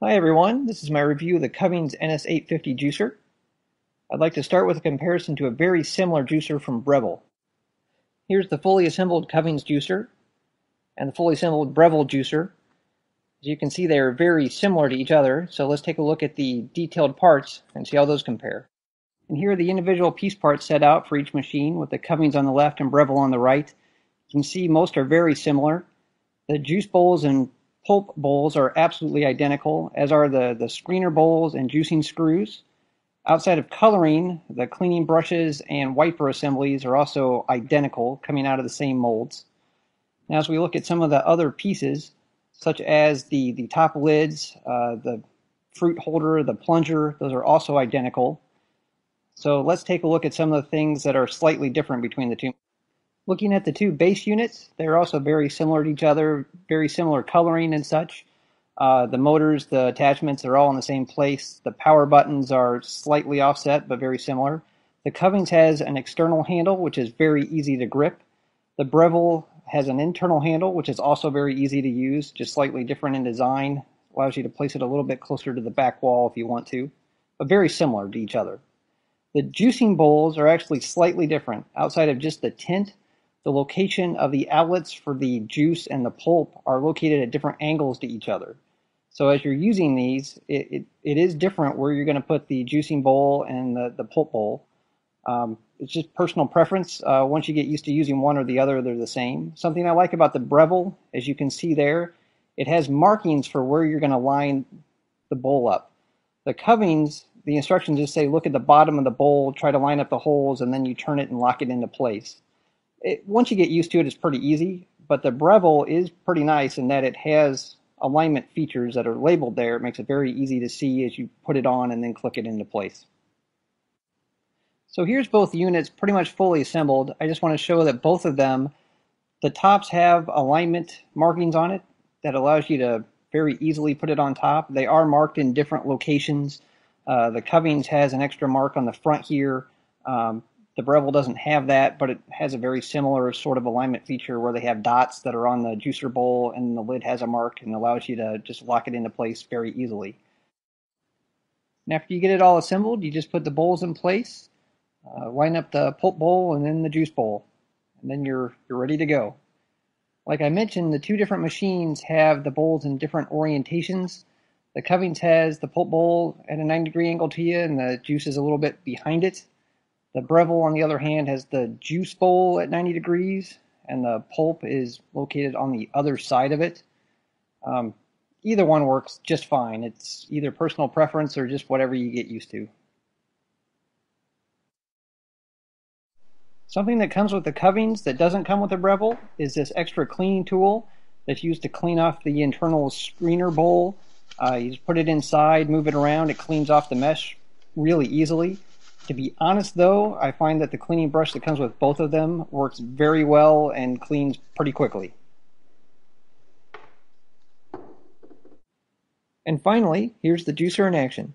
Hi everyone, this is my review of the Kuvings NS850 juicer. I'd like to start with a comparison to a very similar juicer from Breville. Here's the fully assembled Kuvings juicer and the fully assembled Breville juicer. As you can see they are very similar to each other, so let's take a look at the detailed parts and see how those compare. And here are the individual piece parts set out for each machine with the Kuvings on the left and Breville on the right. You can see most are very similar. The juice bowls and pulp bowls are absolutely identical, as are the, the screener bowls and juicing screws. Outside of coloring, the cleaning brushes and wiper assemblies are also identical, coming out of the same molds. Now as we look at some of the other pieces, such as the, the top lids, uh, the fruit holder, the plunger, those are also identical. So let's take a look at some of the things that are slightly different between the two. Looking at the two base units, they're also very similar to each other, very similar coloring and such. Uh, the motors, the attachments are all in the same place. The power buttons are slightly offset, but very similar. The Kuvings has an external handle, which is very easy to grip. The Breville has an internal handle, which is also very easy to use, just slightly different in design. Allows you to place it a little bit closer to the back wall if you want to, but very similar to each other. The juicing bowls are actually slightly different. Outside of just the tint, the location of the outlets for the juice and the pulp are located at different angles to each other. So as you're using these, it, it, it is different where you're going to put the juicing bowl and the, the pulp bowl. Um, it's just personal preference. Uh, once you get used to using one or the other, they're the same. Something I like about the Breville, as you can see there, it has markings for where you're going to line the bowl up. The Kuvings, the instructions just say look at the bottom of the bowl, try to line up the holes, and then you turn it and lock it into place it, once you get used to it, it's pretty easy. But the Breville is pretty nice in that it has alignment features that are labeled there. It makes it very easy to see as you put it on and then click it into place. So here's both units pretty much fully assembled. I just want to show that both of them, the tops have alignment markings on it that allows you to very easily put it on top. They are marked in different locations. Uh, the Kuvings has an extra mark on the front here. Um, the Breville doesn't have that, but it has a very similar sort of alignment feature where they have dots that are on the juicer bowl and the lid has a mark and allows you to just lock it into place very easily. And after you get it all assembled, you just put the bowls in place, uh, line up the pulp bowl and then the juice bowl, and then you're, you're ready to go. Like I mentioned, the two different machines have the bowls in different orientations. The Kuvings has the pulp bowl at a 90 degree angle to you and the juice is a little bit behind it. The Breville, on the other hand, has the juice bowl at 90 degrees, and the pulp is located on the other side of it. Um, either one works just fine. It's either personal preference or just whatever you get used to. Something that comes with the Kuvings that doesn't come with the Breville is this extra cleaning tool that's used to clean off the internal screener bowl. Uh, you just put it inside, move it around, it cleans off the mesh really easily. To be honest, though, I find that the cleaning brush that comes with both of them works very well and cleans pretty quickly. And finally, here's the juicer in action.